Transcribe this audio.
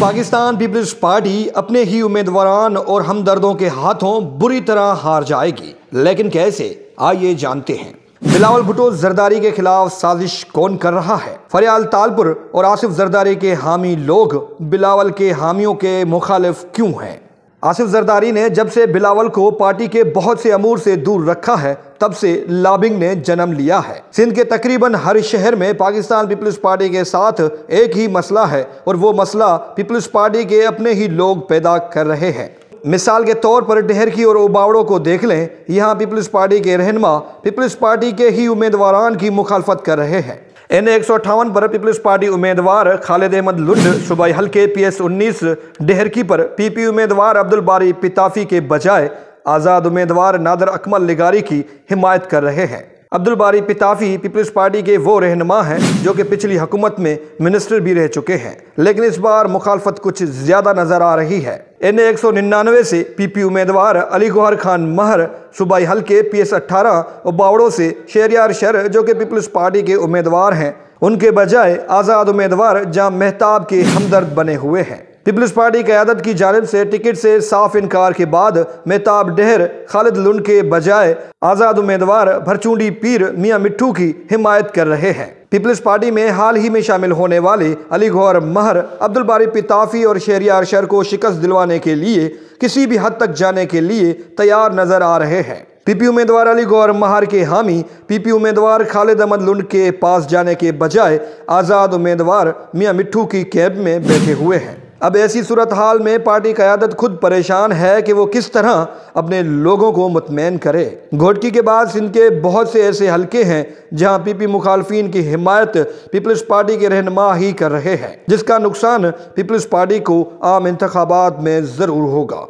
Pakistan peoples party अपने ही उम्मीदवार और हमदर्दों के हाथों बुरी तरह हार जाएगी। लेकिन कैसे? आइए जानते हैं। बिलावल भुटो जरदारी के खिलाफ साजिश कौन कर रहा है? फरियाल तालपुर और आसिफ जरदारी के हामी लोग बिलावल के हामियों के मुखालिफ क्यों हैं? आसिफ जरदारी ने जब से बिलावल को पार्टी के बहुत से अमूर से दूर रखा है, तब से लाबिंग ने जन्म लिया है। सिंध के तकरीबन हर शहर में पाकिस्तान पीपल्स पार्टी के साथ एक ही मसला है और वो मसला पीपल्स पार्टी के अपने ही लोग पैदा कर रहे हैं। मिसाल के तौर पर डेहर की और उबावड़ों को देख लें, यहाँ पीपल्स पार्टी के रहनमा पीपल्स पार्टी के ही उम्मीदवार की मुखालफत कर रहे हैं। एन एक सौ अट्ठावन पर पीपल्स पार्टी उम्मीदवार खालिद अहमद लुंड, सूबाई हल्के पी एस उन्नीस, डेहरकी पर पी पी उम्मीदवार अब्दुल बारी पिताफी के बजाय आज़ाद उम्मीदवार नादर अकमल लिगारी की हिमायत कर रहे हैं। अब्दुल बारी पिताफी पीपल्स पार्टी के वो रहनमा हैं, जो कि पिछली हुकूमत में मिनिस्टर भी रह चुके हैं। लेकिन इस बार मुखालफत कुछ ज़्यादा नज़र आ रही है। एन एक सौ निन्यानवे से पीपी उम्मीदवार अली गौहर खान महर, सूबाई हल्के पी एस अट्ठारह, और बावड़ों से शेरियार शर जो कि पीपल्स पार्टी के उम्मीदवार हैं, उनके बजाय आज़ाद उम्मीदवार जहाँ मेहताब के हमदर्द बने हुए हैं। पीपल्स पार्टी क्यादत की जानब से टिकट से साफ़ इनकार के बाद मेहताब डहर, खालिद लुंड के बजाय आज़ाद उम्मीदवार भरचूडी पीर मियाँ मिट्टू की हिमायत कर रहे हैं। पीपल्स पार्टी में हाल ही में शामिल होने वाले अली गौर महर अब्दुल बारी पिताफी और शहरियार शर को शिकस्त दिलवाने के लिए किसी भी हद तक जाने के लिए तैयार नज़र आ रहे हैं। पीपी उम्मीदवार अली गौर महर के हामी, पीपी उम्मीदवार खालिद अहमद लुंड के पास जाने के बजाय आज़ाद उम्मीदवार मियाँ मिट्टू की कैब में बैठे हुए हैं। अब ऐसी सूरत हाल में पार्टी क्यादत खुद परेशान है कि वो किस तरह अपने लोगों को मुतमैन करे। घोटकी के बाद सिंध के बहुत से ऐसे हलके हैं, जहाँ पीपी मुखालफी की हिमायत पीपल्स पार्टी के रहनमा ही कर रहे हैं, जिसका नुकसान पीपल्स पार्टी को आम इंतबात में ज़रूर होगा।